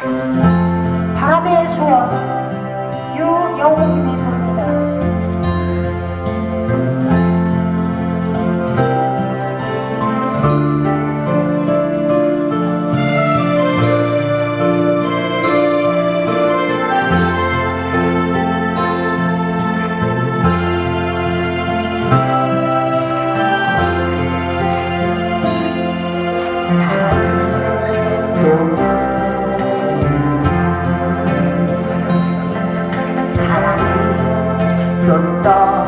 바람의 수원 유영웅입니다. 等到